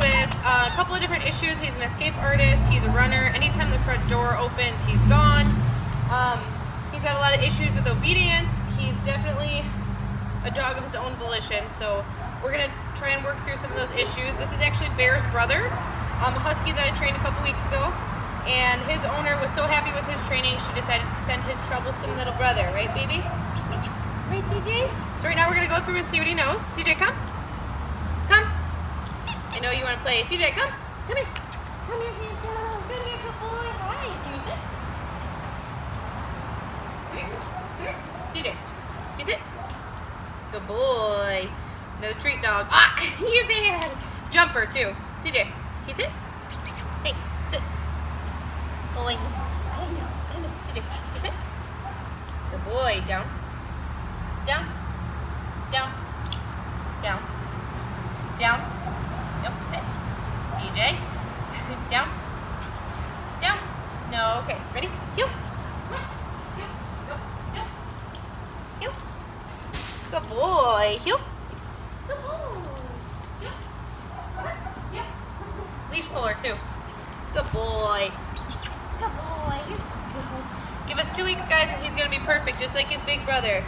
with a couple of different issues. He's an escape artist, he's a runner. Anytime the front door opens, he's gone. Um, he's got a lot of issues with obedience. He's definitely a dog of his own volition. So we're gonna try and work through some of those issues. This is actually Bear's brother, um, a husky that I trained a couple weeks ago. And his owner was so happy with his training, she decided to send his troublesome little brother, right baby? Right, CJ? So right now we're gonna go through and see what he knows. CJ. Come. I know you wanna play. CJ, come. Come here. Come here, handsome. Good here, good boy. Hi. Can you sit? Here. Here. CJ, you sit? Good boy. No treat dog. Ah, you're bad. Jumper too. CJ, can you sit? Hey, sit. Oh, I know. I know. I know. CJ, you sit? Good boy. Down. Down. Down. Down. Down. CJ. Down. Down. No. Okay. Ready? Heel. Heel. Go. Heel. Heel. Good boy. Heel. Good boy. Leash puller too. Good boy. Good boy. You're so good. Give us two weeks, guys, and he's gonna be perfect, just like his big brother.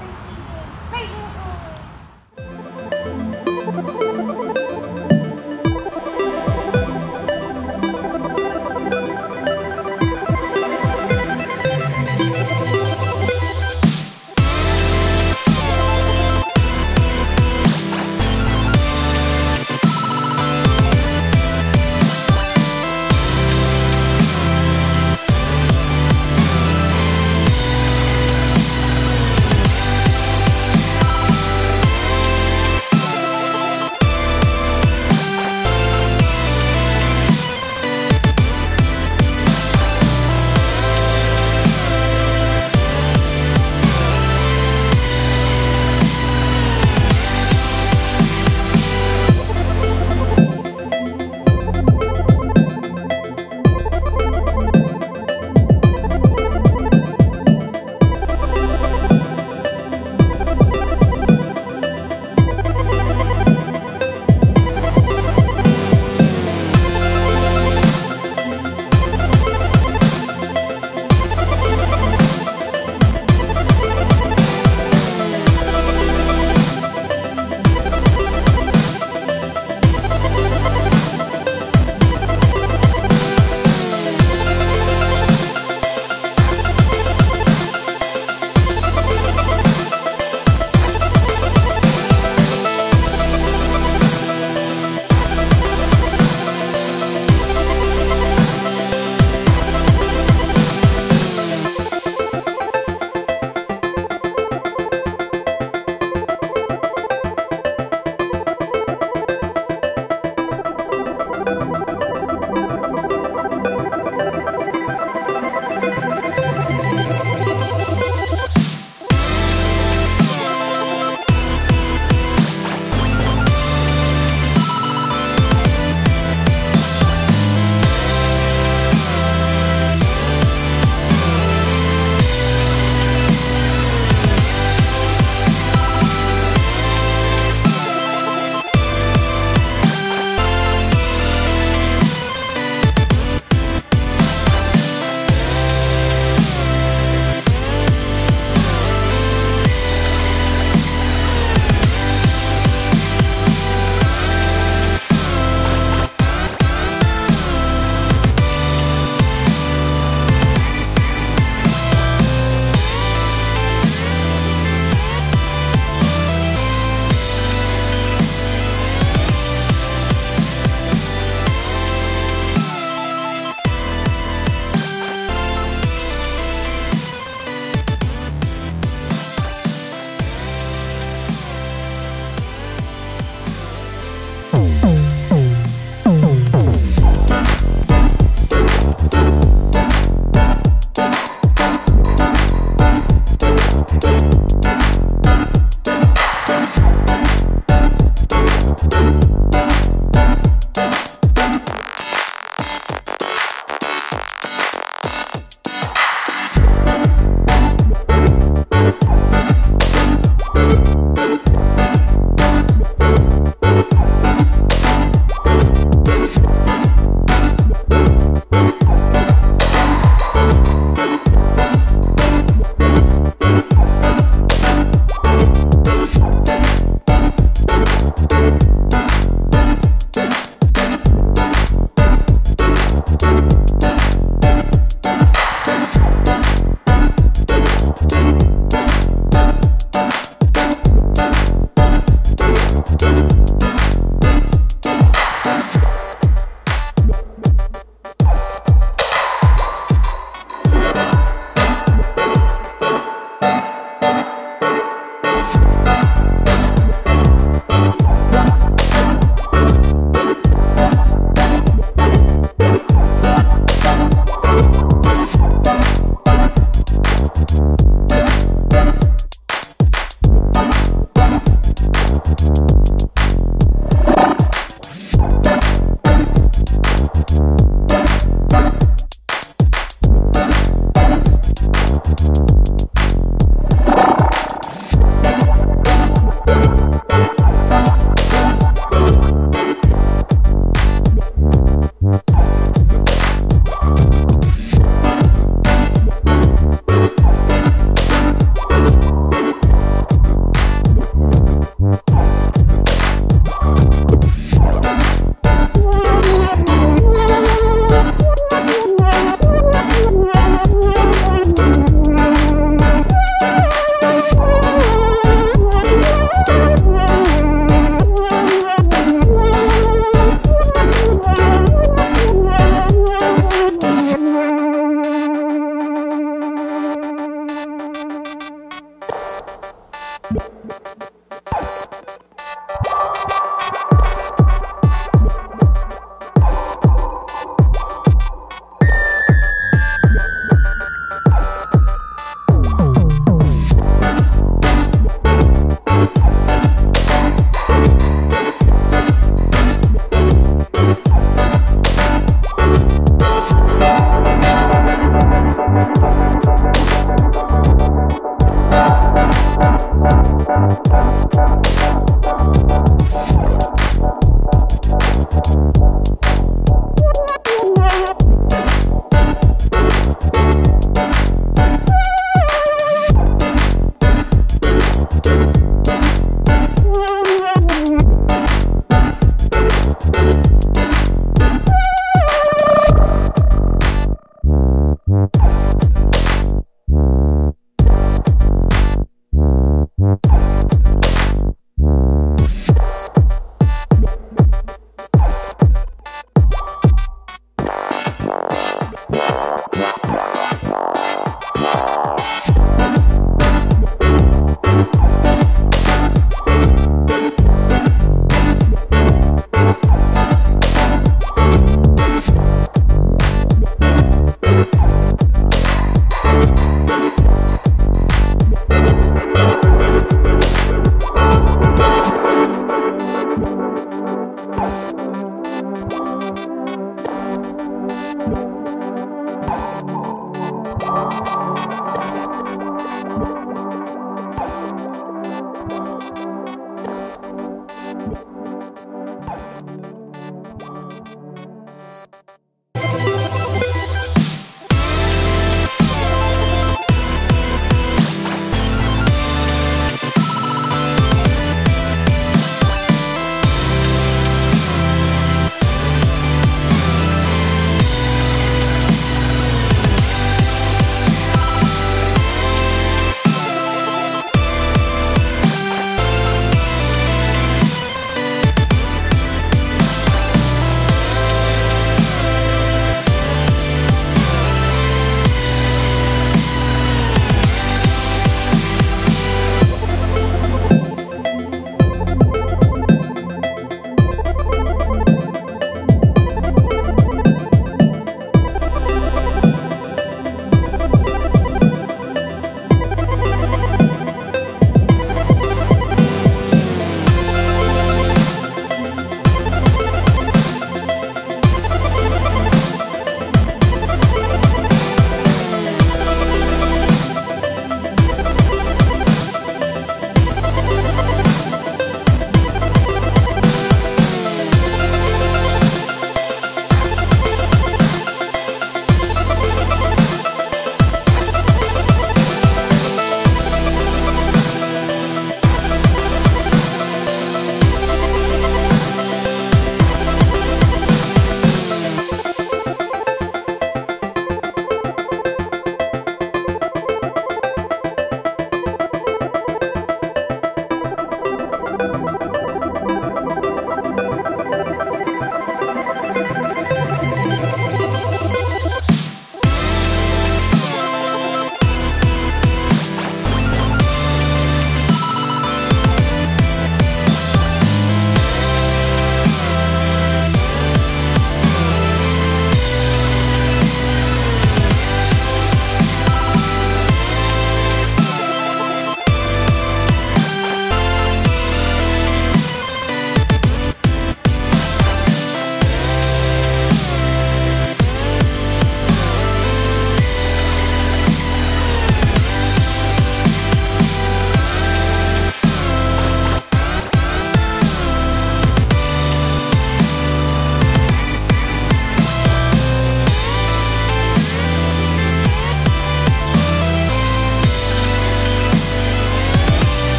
Right, CJ. Right, little boy.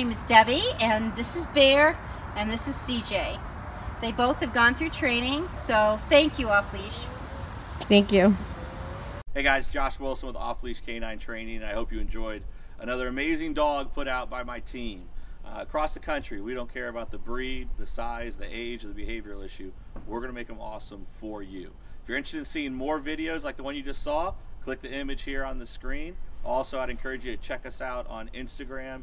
Name is Debbie, and this is Bear, and this is CJ. They both have gone through training, so thank you, Off Leash. Thank you. Hey guys, Josh Wilson with Off Leash Canine Training. I hope you enjoyed another amazing dog put out by my team. Uh, across the country, we don't care about the breed, the size, the age, or the behavioral issue. We're going to make them awesome for you. If you're interested in seeing more videos like the one you just saw, click the image here on the screen. Also, I'd encourage you to check us out on Instagram